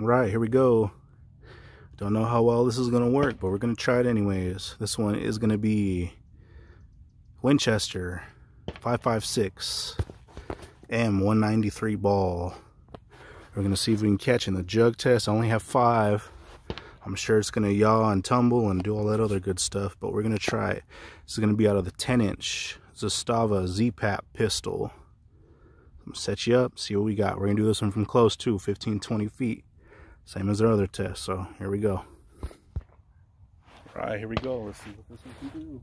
All right, here we go. Don't know how well this is going to work, but we're going to try it anyways. This one is going to be Winchester 556 M193 ball. We're going to see if we can catch in the jug test. I only have five. I'm sure it's going to yaw and tumble and do all that other good stuff, but we're going to try it. This is going to be out of the 10-inch Zastava Z-Pap pistol. I'm going to set you up, see what we got. We're going to do this one from close too, 15, 20 feet. Same as our other test, so here we go. All right, here we go. Let's see what this one can do.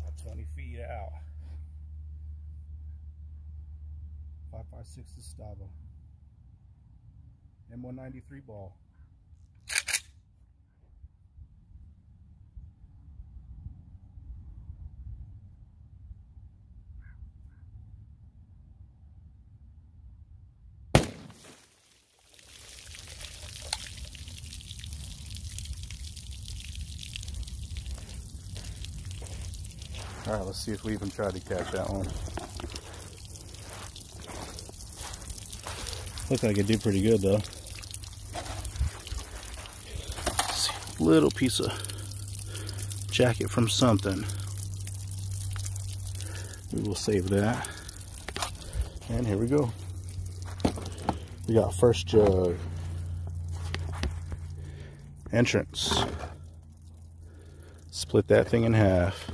About 20 feet out. 556 Zastava. M193 ball. All right, let's see if we even tried to catch that one. Looks like it did pretty good though. Little piece of jacket from something. We will save that. And here we go. We got first jug. Entrance. Split that thing in half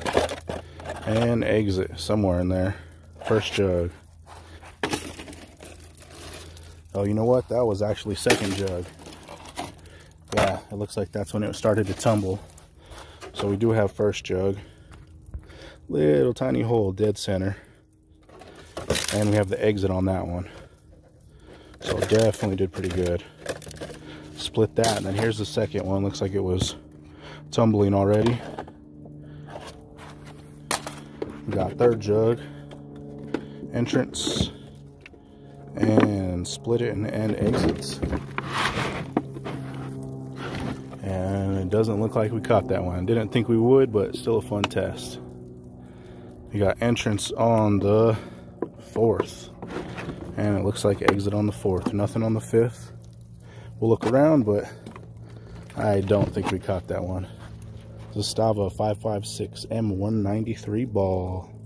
and exit somewhere in there. First jug. Oh, you know what? That was actually second jug. Yeah, it looks like that's when it started to tumble. So we do have first jug. Little tiny hole, dead center. And we have the exit on that one. So definitely did pretty good. Split that, and then here's the second one. Looks like it was tumbling already. We got third jug, entrance, and split it and, and exits. And it doesn't look like we caught that one. Didn't think we would, but still a fun test. We got entrance on the fourth. And it looks like exit on the fourth. Nothing on the fifth. We'll look around, but I don't think we caught that one. Zastava 556 M193 ball.